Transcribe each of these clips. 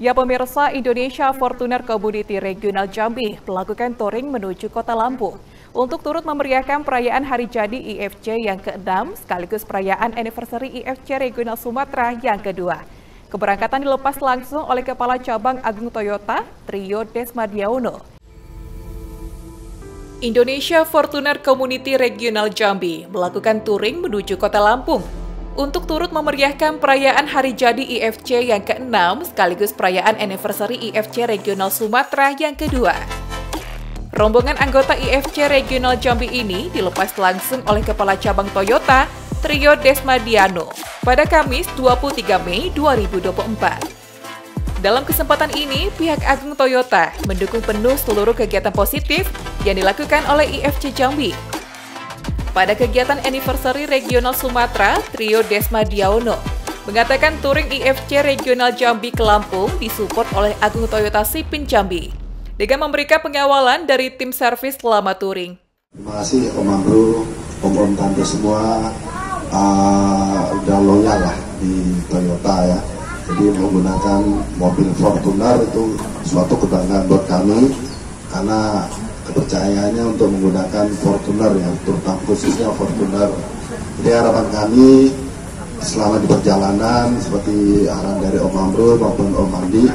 Ya pemirsa, Indonesia Fortuner Community Regional Jambi melakukan touring menuju kota Lampung untuk turut memeriahkan perayaan hari jadi IFC yang ke-6 sekaligus perayaan anniversary IFC Regional Sumatera yang kedua. Keberangkatan dilepas langsung oleh Kepala Cabang Agung Toyota, Trio Desmadiauno. Indonesia Fortuner Community Regional Jambi melakukan touring menuju kota Lampung untuk turut memeriahkan perayaan hari jadi IFC yang ke-6 sekaligus perayaan anniversary IFC Regional Sumatera yang kedua. Rombongan anggota IFC Regional Jambi ini dilepas langsung oleh Kepala Cabang Toyota, Trio Desmadiano, pada Kamis 23 Mei 2024. Dalam kesempatan ini, pihak Agung Toyota mendukung penuh seluruh kegiatan positif yang dilakukan oleh IFC Jambi pada kegiatan anniversary regional Sumatera, Trio Desma Diaono mengatakan touring IFC Regional Jambi ke Lampung disupport oleh Agung Toyota Sipin Jambi dengan memberikan pengawalan dari tim servis selama touring. Terima kasih Om Amru, Om Om Tante semua uh, udah loyal lah di Toyota ya. Jadi menggunakan mobil Fortuner itu suatu kebanggaan buat kami karena kepercayaannya untuk menggunakan Fortuner ya, terutama khususnya Fortuner. Jadi harapan kami selama di perjalanan seperti arahan dari Om Amrul maupun Om Andi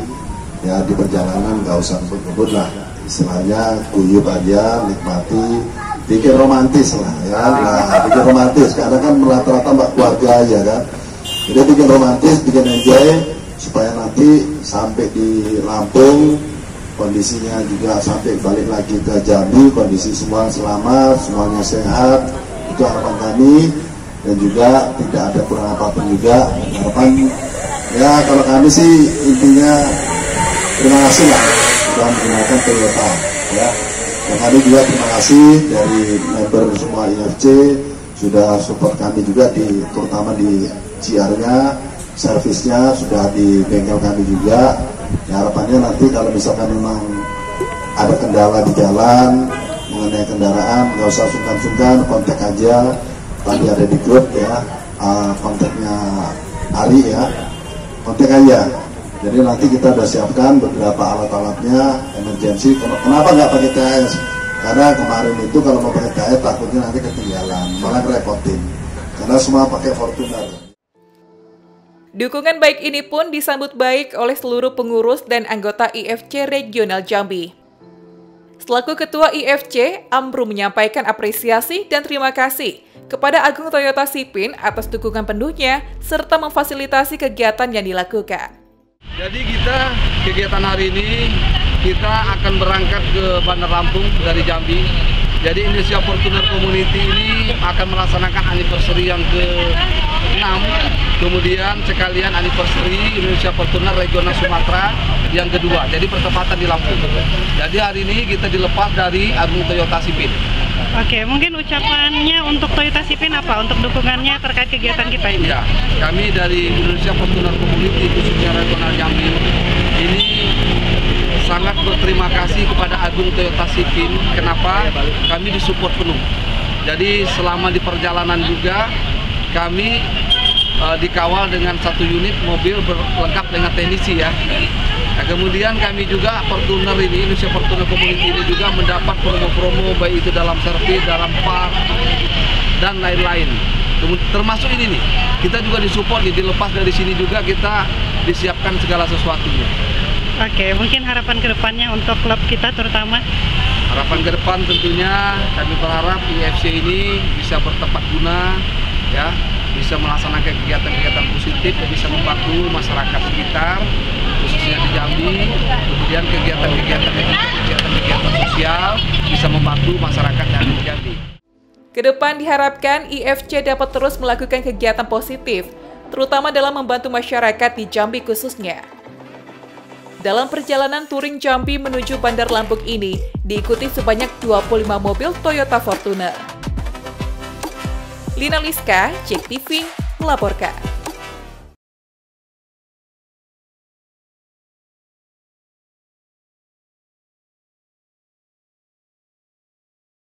ya di perjalanan nggak usah ngebut-ngebut lah. Istilahnya kuyup aja nikmati bikin romantis lah ya. Nah bikin romantis karena kan rata-rata mbak keluarga aja kan. Jadi bikin romantis bikin enjoy supaya nanti sampai di Lampung kondisinya juga sampai balik lagi ke Jambi. Kondisi semua selamat semuanya sehat. Itu harapan kami. Dan juga tidak ada kurang apa pun juga. Harapan ya kalau kami sih intinya terima kasih lah. Sudah menggunakan Toyota ya. Dan kami juga terima kasih dari member semua IFC sudah support kami juga di terutama di CR-nya servisnya sudah di bengkel kami juga. Ya harapannya nanti kalau misalkan memang ada kendala di jalan mengenai kendaraan nggak usah sungkan-sungkan kontak aja. Tadi ada di grup ya uh, kontaknya Ari ya. Kontak aja. Jadi nanti kita udah siapkan beberapa alat-alatnya emergency. Kenapa nggak pakai TS karena kemarin itu kalau mau pakai TS takutnya nanti ketinggalan. Malah repotin karena semua pakai Fortuner Dukungan baik ini pun disambut baik oleh seluruh pengurus dan anggota IFC Regional Jambi. Selaku Ketua IFC, Amru menyampaikan apresiasi dan terima kasih kepada Agung Toyota Sipin atas dukungan penuhnya serta memfasilitasi kegiatan yang dilakukan. Jadi kita kegiatan hari ini kita akan berangkat ke Bandar Lampung dari Jambi. Jadi Indonesia Fortuner Community ini akan melaksanakan anniversary yang ke-6 kemudian sekalian anniversary Indonesia Fortuner Regional Sumatera yang kedua jadi pertempatan di Lampung jadi hari ini kita dilepas dari Agung Toyota Sipin Oke, mungkin ucapannya untuk Toyota Sipin apa? Untuk dukungannya terkait kegiatan kita ini? Ya, kami dari Indonesia Fortuner Community khususnya Regional Jambi ini sangat berterima kasih kepada Agung Toyota Sipin. Kenapa? Kami disupport penuh. Jadi selama di perjalanan juga kami uh, dikawal dengan satu unit mobil berlengkap dengan teknisi ya. Nah, kemudian kami juga Fortuner ini, Indonesia Fortuner Community ini juga mendapat promo-promo baik itu dalam servis, dalam park, dan lain-lain. Termasuk ini nih, kita juga disupport nih, dilepas dari sini juga kita disiapkan segala sesuatunya. Oke, mungkin harapan ke depannya untuk klub kita terutama? Harapan ke depan tentunya kami berharap IFC ini bisa bertepat guna, ya bisa melaksanakan kegiatan-kegiatan positif bisa membantu masyarakat sekitar khususnya di Jambi kemudian kegiatan-kegiatan kegiatan-kegiatan sosial bisa membantu masyarakat yang di Jambi. Ke depan diharapkan IFC dapat terus melakukan kegiatan positif, terutama dalam membantu masyarakat di Jambi khususnya. Dalam perjalanan touring Jambi menuju Bandar Lampung ini, diikuti sebanyak 25 mobil Toyota Fortuner. Lina Liska, Cek TV, melaporkan.